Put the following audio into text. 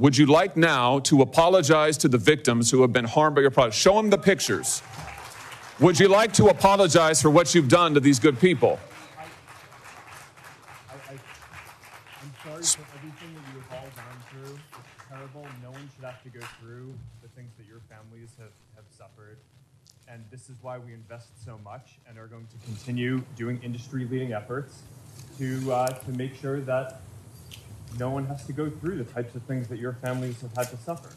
Would you like now to apologize to the victims who have been harmed by your product? Show them the pictures. Would you like to apologize for what you've done to these good people? I, I, I'm sorry for everything that you have all gone through. It's terrible. No one should have to go through the things that your families have, have suffered. And this is why we invest so much and are going to continue doing industry leading efforts to, uh, to make sure that no one has to go through the types of things that your families have had to suffer.